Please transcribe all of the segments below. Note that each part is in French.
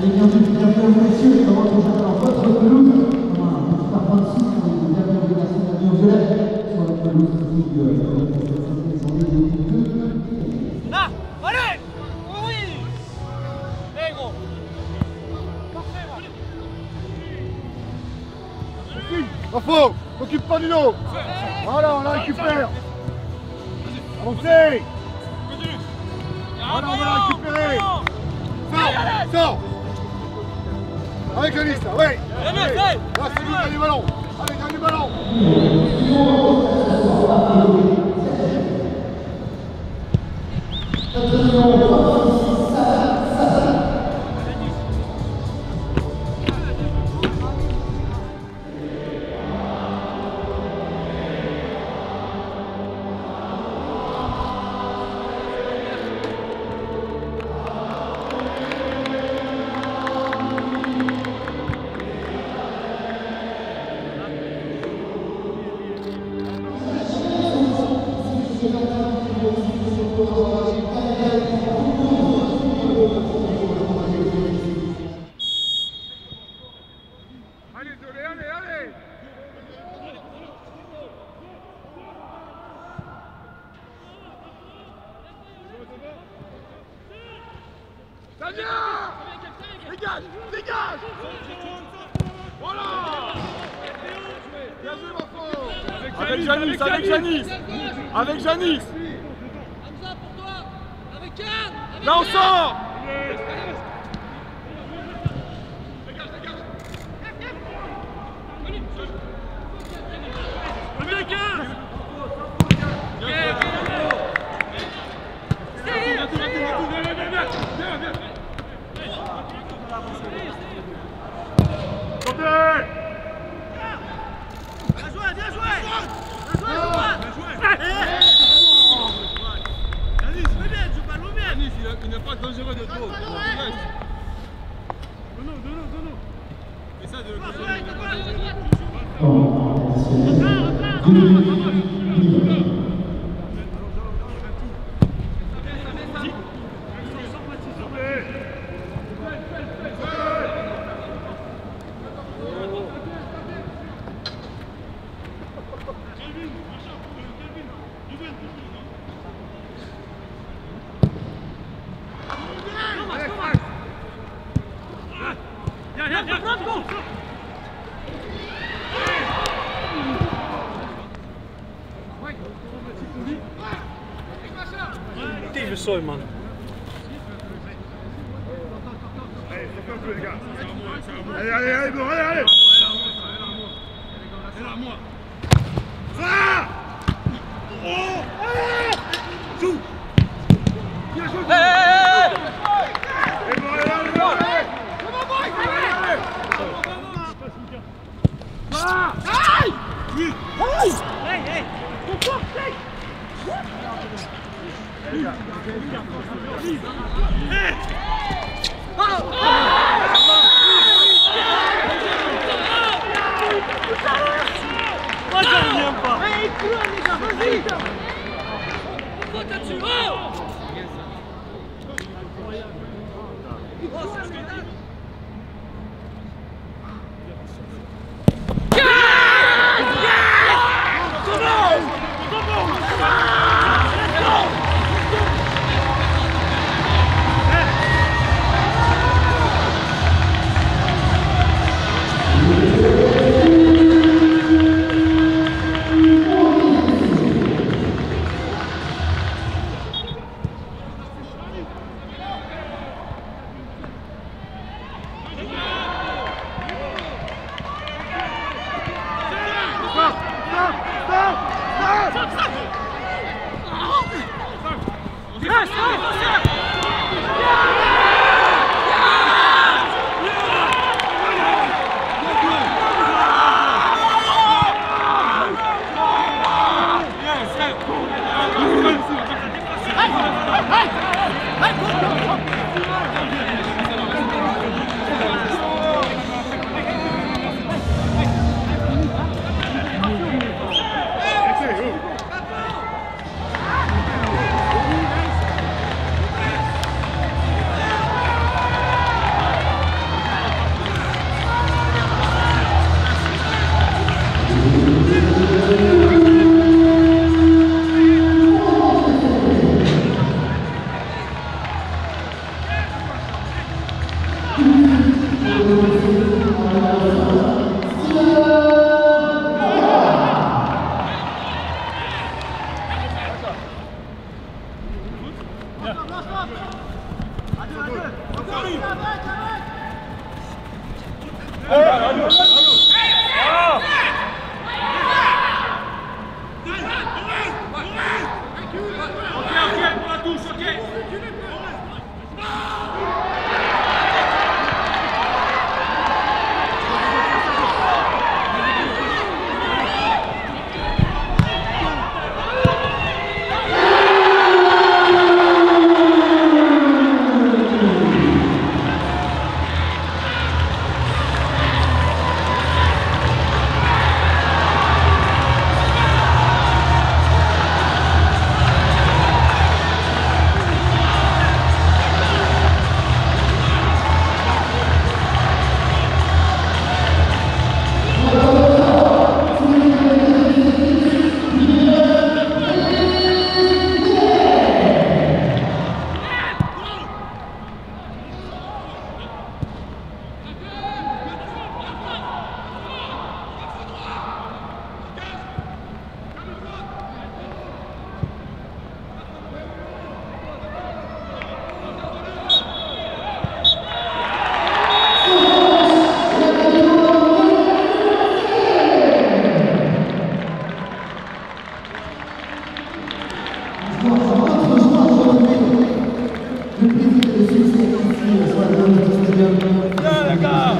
Allez, bienvenue, bienvenue à vous messieurs, dans votre jardin, dans votre pelouse. Un petit parfum de sucre pour une dernière délégation de la violette sur la pelouse qui de Allez Oui. Eh gros. Parfait, faux Occupe pas du dos Voilà, on la récupère. Avancez. Voilà, on va la récupérer. Sors Sors Avec la liste, ouais Allez, Allez. allez. Allez, Allez, allez, allez Dégage Dégage Voilà Avec Janis, avec Janis Avec Janis Hamza pour toi. Avec Yann Là on sort Santé Bien joué, bien joué Bien joué, Antoine Yanis, fais bien, Yanis, il n'est pas dangereux de trop. Et ça, de l'autre côté, il n'est pas dangereux. Putain, il veut ça, man. Allez, faites un peu, les gars Allez, allez, allez, bon, allez, allez Ça Oh Allez Joue Bien joué 야, 내가.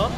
어?